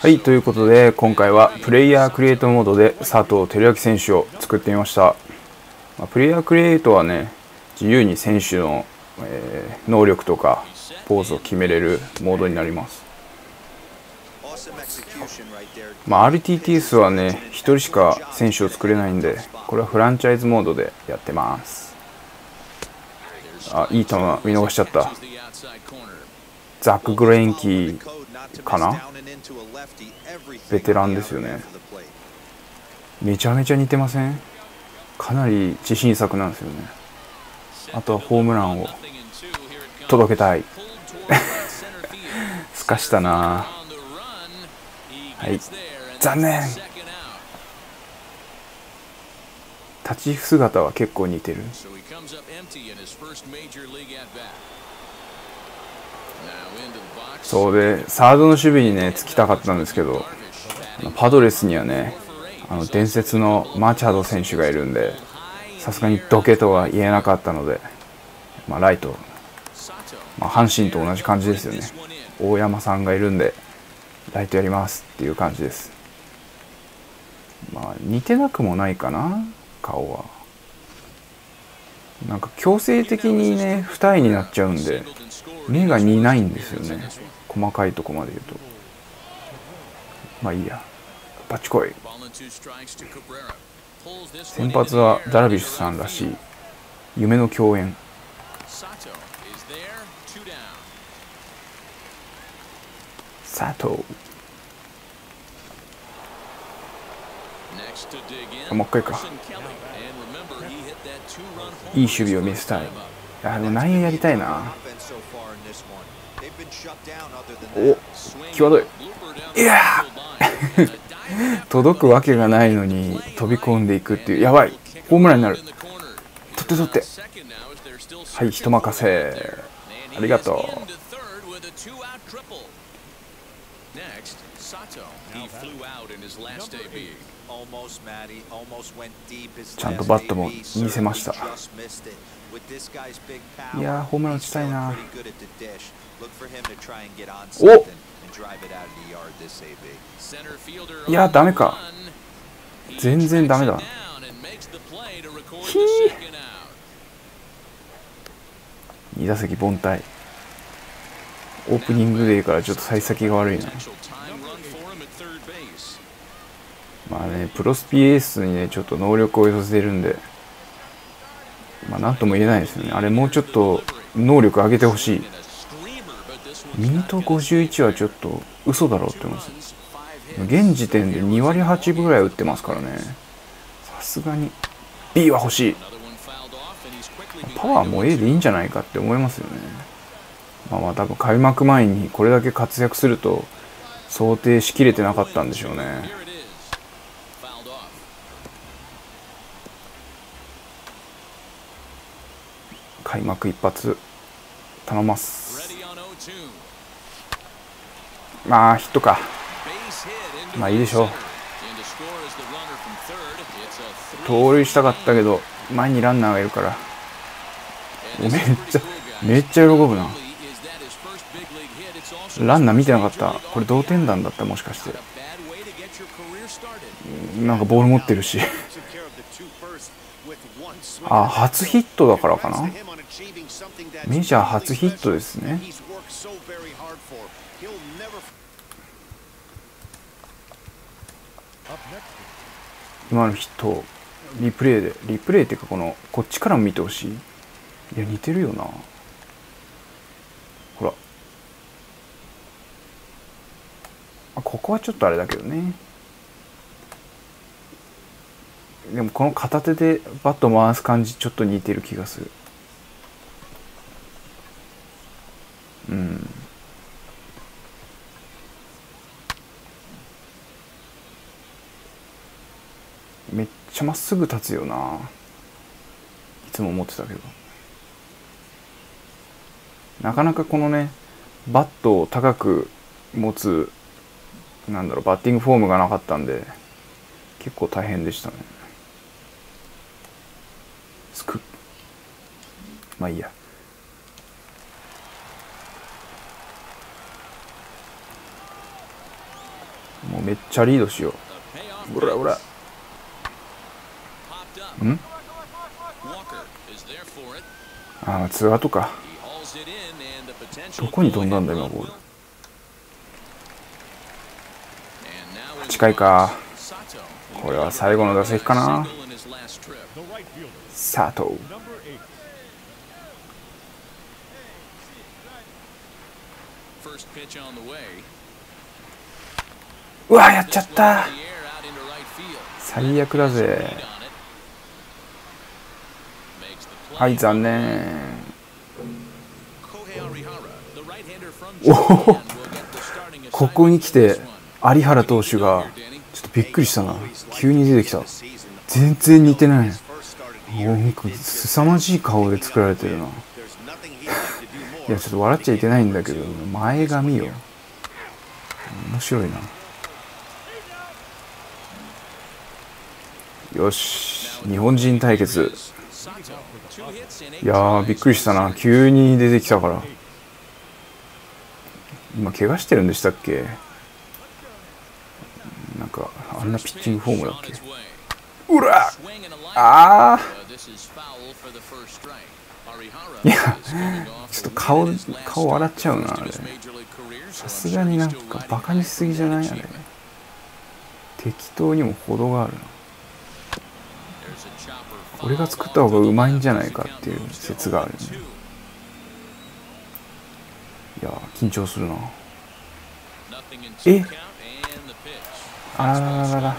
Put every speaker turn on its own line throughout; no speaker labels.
はい、ということで今回はプレイヤークリエイトモードで佐藤輝明選手を作ってみました、まあ、プレイヤークリエイトはね自由に選手の、えー、能力とかポーズを決めれるモードになります。まあ、RTTS はね1人しか選手を作れないんでこれはフランチャイズモードでやってます。あいい球見逃しちゃった。ザック・グレインキーかな？ベテランですよね。めちゃめちゃ似てません？かなり自信作なんですよね。あとはホームランを届けたい。すかしたな。はい。残念。立ち姿は結構似てる。そうでサードの守備にねつきたかったんですけどパドレスにはねあの伝説のマチャド選手がいるんでさすがにどけとは言えなかったので、まあ、ライト、まあ、阪神と同じ感じですよね。大山さんがいるんでライトやりますっていう感じです。まあ似てなくもないかな顔は。なんか強制的にね二重になっちゃうんで目が似ないんですよね。細かいとこまで言うと。まあいいや。バッチコイ先発はダルビッシュさんらしい。夢の共演。佐藤あもう一回か。いい守備を見せたい。あの内野やりたいな。お 際どい。いや 届くわけがないのに飛び込んでいくっていう。やばい。ホームランになる。取って取って。はい人任せ。ありがとう。ちゃんとバットも見せましたいやホームラン打ちたいなおいやダメか全然ダメだひ2打席凡退オープニングデーからちょっと幸先が悪いなまあねプロスピエースにねちょっと能力を寄せてるんでまあ何とも言えないですよね。あれもうちょっと能力上げてほしい。ミニト51はちょっと嘘だろうって思います。現時点で2割8分ぐらい打ってますからね。さすがに。B は欲しい。パワーも A でいいんじゃないかって思いますよね。まあまあ多分開幕前にこれだけ活躍すると想定しきれてなかったんでしょうね。開幕一発頼ます。まあヒットか。まあいいでしょう。盗塁したかったけど前にランナーがいるから。めっちゃめっちゃ喜ぶな。ランナー見てなかった。これ同点弾だったもしかして。なんかボール持ってるしあ初ヒットだからかな？メジャー初ヒットですね。今のヒットリプレイでリプレイっていうかこのこっちから見てほしい。いや似てるよな。ほら。ここはちょっとあれだけどね。でもこの片手でバット回す感じちょっと似てる気がする。うん。めっちゃまっすぐ立つよな。いつも思ってたけど。なかなかこのねバットを高く持つなんだろうバッティングフォームがなかったんで結構大変でしたねすくまあいいや。もうめっちゃリードしよう。ほらほらん？ああツーアウトか。どこに飛んだんだ今ボール。近いか。これは最後の打席かな。佐藤うわやっちゃった最悪だぜはい残念おおここに来て有原投手がちょっとびっくりしたな急に出てきた全然似てないもうなんか凄まじい顔で作られてるないやちょっと笑っちゃいけないんだけど前髪よ。面白いな。よし。日本人対決。いやーびっくりしたな。急に出てきたから。今怪我してるんでしたっけ？なんかあんなピッチングフォームだっけ？うらああいやちょっと顔顔笑っちゃうなあれ。さすがになんかバカにしすぎじゃないあれ。適当にも程があるな。俺が作った方がうまいんじゃないかっていう説があるね。いや緊張するな。えあららららら。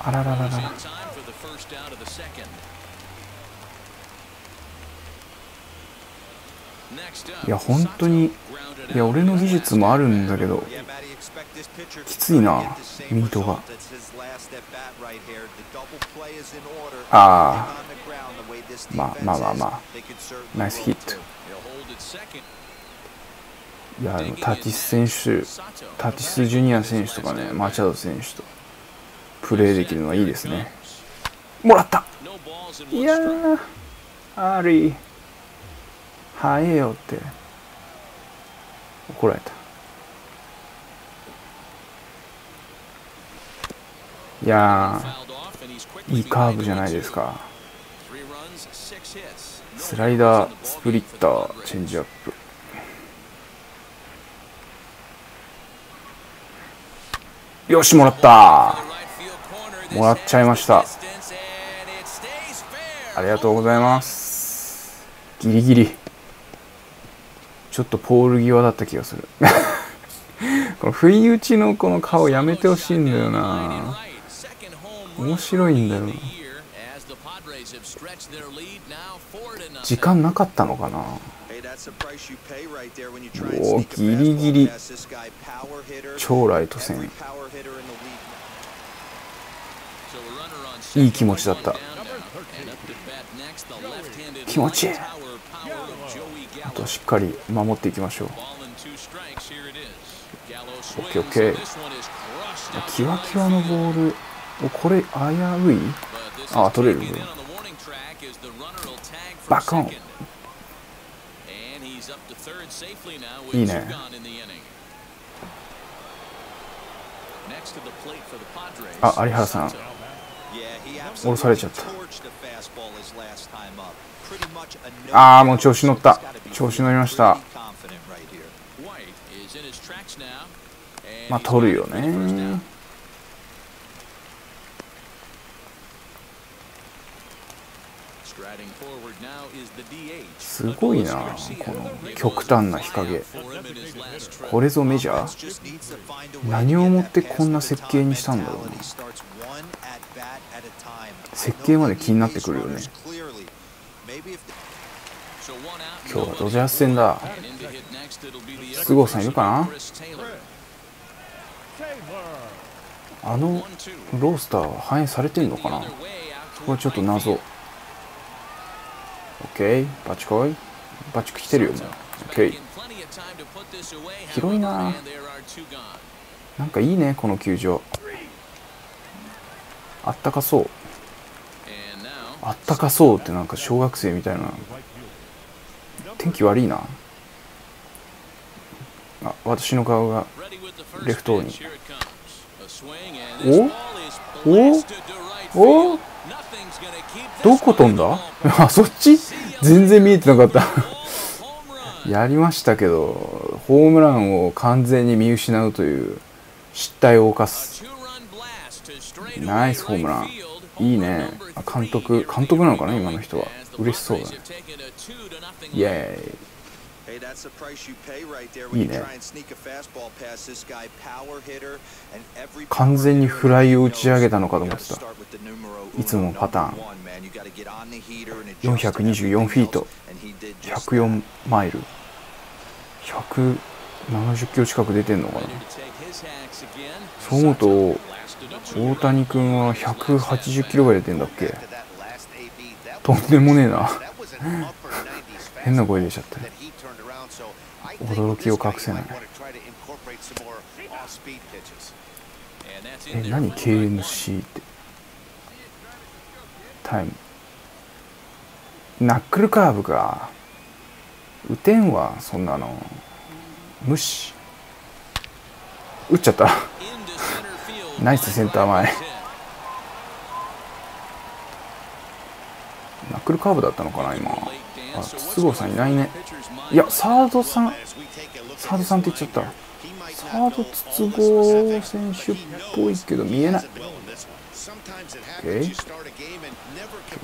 あららららら。いや本当にいや俺の技術もあるんだけどきついなミートが。ああまあまあまあまあ。ナイスヒット。いやタティス選手タティスジュニア選手とかねマチャド選手とプレーできるのはいいですね。もらった。いやー early。早えよって。怒られた。いやいいカーブじゃないですか。スライダースプリッターチェンジアップ。よしもらった。もらっちゃいました。ありがとうございます。ギリギリ。ちょっとポール際だった気がする。この不意打ちのこの顔やめてほしいんだよな。面白いんだよ時間なかったのかな。おおギリギリ。超ライト線いい気持ちだった。気持ちいい。あとしっかり守っていきましょう。OKOK キワキワのボールこれ危うい？あ取れる。バックオン。いいね。あ有原さん。降ろされちゃった。ああもう調子乗った。調子乗りました。まあ取るよね。すごいなこの極端な日陰。これぞメジャー？何をもってこんな設計にしたんだろうな設計まで気になってくるよね。今日はドジャース戦だ。菅生さんいるかな？あのロースターは反映されてんのかな？そこはちょっと謎。OK バチコイ？バチク来てるよもう OK 広いな。なんかいいねこの球場。あったかそう。あったかそうってなんか小学生みたいな。天気悪いな。あ私の顔がレフトに。お？お？お？どこ飛んだ？あそっち？全然見えてなかった。やりましたけどホームランを完全に見失うという失態を犯す。ナイスホームランいいね。監督監督なのかな今の人は。嬉しそうだね。イエーイいいね。完全にフライを打ち上げたのかと思ってた。いつものパターン424フィート104マイル70キロ近く出てんのかな。そう思うと大谷君は180キロぐらい出てんだっけ。とんでもねえな。変な声出ちゃった驚きを隠せない。え何？KNC って。タイム。ナックルカーブか。打てんわそんなの。無視。打っちゃった。ナイスセンター前。ナックルカーブだったのかな今。あ筒香さんいないね。いやサードさん。サードさんって言っちゃった。サード筒香選手っぽいけど見えない。OK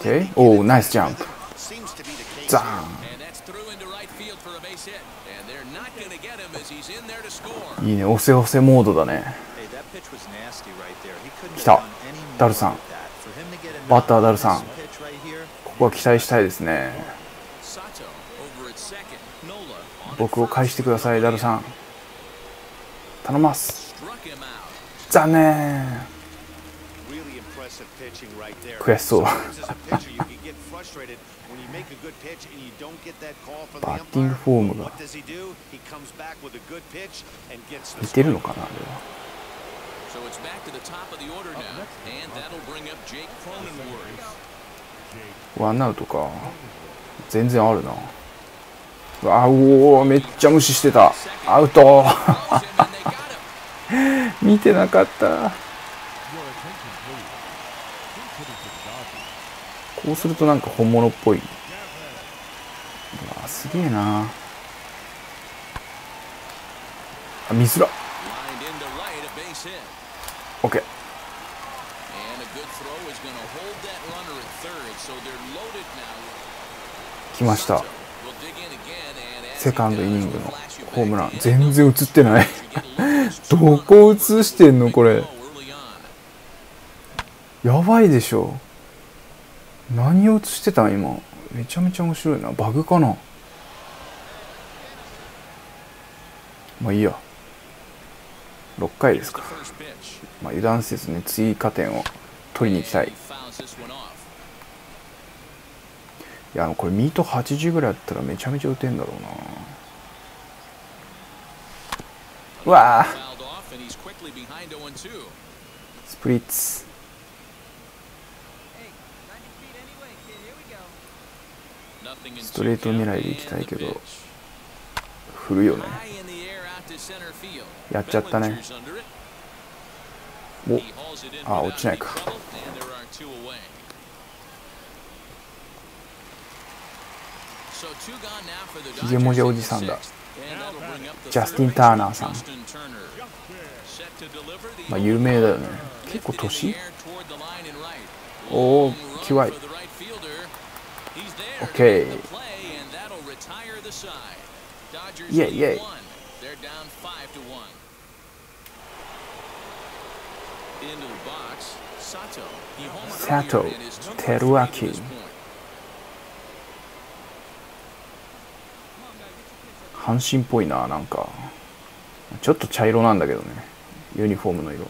OK おおナイスジャンプ。ザーン。いいね。押せ押せモードだね。来た。ダルさん。バッターダルさん。ここは期待したいですね。僕を返してくださいダルさん。頼ます。残念悔しそうバッティングフォームが似てるのかなあれはワンアウトか全然あるなあおおめっちゃ無視してたアウト見てなかったこうするとなんか本物っぽい。うわすげえなあ、ミスラ。オッケー。来ました。セカンドイニングのホームラン。全然映ってない どこ映してんのこれ。やばいでしょ。何を映してたん？今。めちゃめちゃ面白いな。バグかな？まあいいや。6回ですか。まあ油断せずね追加点を取りに行きたい。いやこれミート80ぐらいあったらめちゃめちゃ打てんだろうな。うわスプリッツ。ストレート狙いでいきたいけど振るよね。やっちゃったね。おあ落ちないかひげもじゃおじさんだ。ジャスティン・ターナーさんまあ有名だよね。結構年おおキワイ Okay. Yeah, yeah. 佐藤輝明阪神っぽいななんか。ちょっと茶色なんだけどね。ユニフォームの色。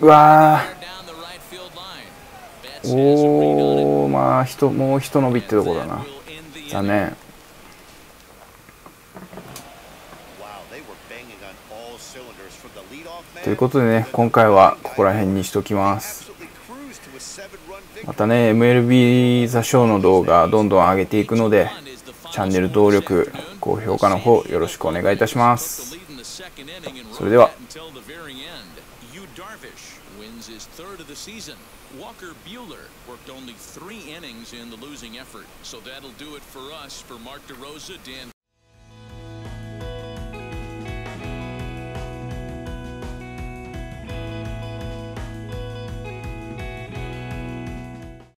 うわおおまあ人もう一伸びってとこだな。残念ということでね今回はここら辺にしときます。またね MLB ザショーの動画どんどん上げていくのでチャンネル登録高評価の方よろしくお願いいたします。それでは
Walker Bueller worked only three innings in the losing effort. So that'll do it for us. For Mark DeRosa, Dan